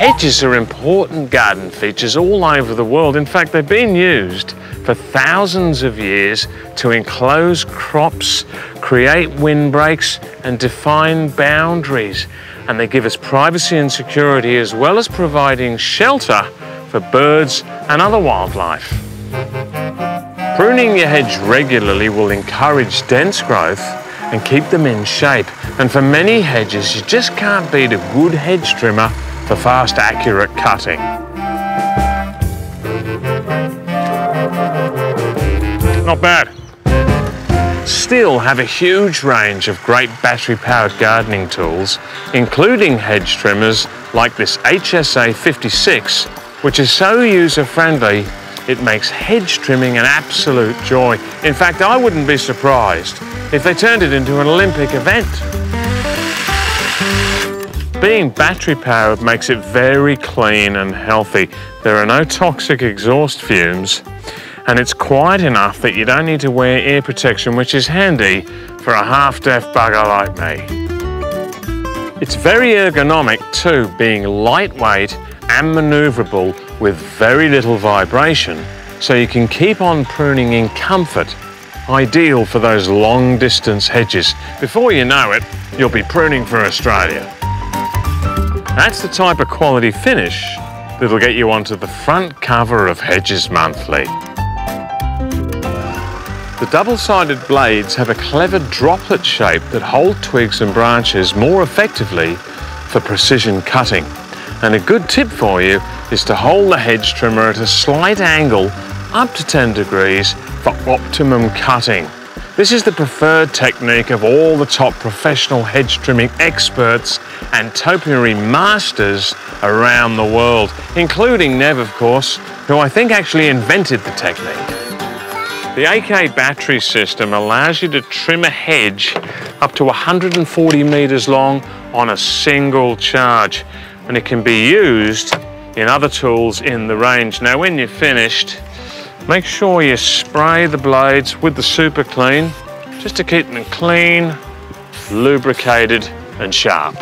Hedges are important garden features all over the world. In fact, they've been used for thousands of years to enclose crops, create windbreaks, and define boundaries. And they give us privacy and security as well as providing shelter for birds and other wildlife. Pruning your hedge regularly will encourage dense growth and keep them in shape. And for many hedges, you just can't beat a good hedge trimmer for fast, accurate cutting. Not bad. Stihl have a huge range of great battery-powered gardening tools, including hedge trimmers like this HSA 56, which is so user-friendly it makes hedge trimming an absolute joy. In fact, I wouldn't be surprised if they turned it into an Olympic event. Being battery powered makes it very clean and healthy. There are no toxic exhaust fumes and it's quiet enough that you don't need to wear ear protection, which is handy for a half-deaf bugger like me. It's very ergonomic too, being lightweight and manoeuvrable with very little vibration, so you can keep on pruning in comfort, ideal for those long distance hedges. Before you know it, you'll be pruning for Australia. That's the type of quality finish that'll get you onto the front cover of Hedges Monthly. The double-sided blades have a clever droplet shape that hold twigs and branches more effectively for precision cutting. And a good tip for you is to hold the hedge trimmer at a slight angle up to 10 degrees for optimum cutting. This is the preferred technique of all the top professional hedge trimming experts and topiary masters around the world, including Nev, of course, who I think actually invented the technique. The AK battery system allows you to trim a hedge up to 140 metres long on a single charge, and it can be used in other tools in the range. Now, when you're finished, Make sure you spray the blades with the super clean just to keep them clean, lubricated and sharp.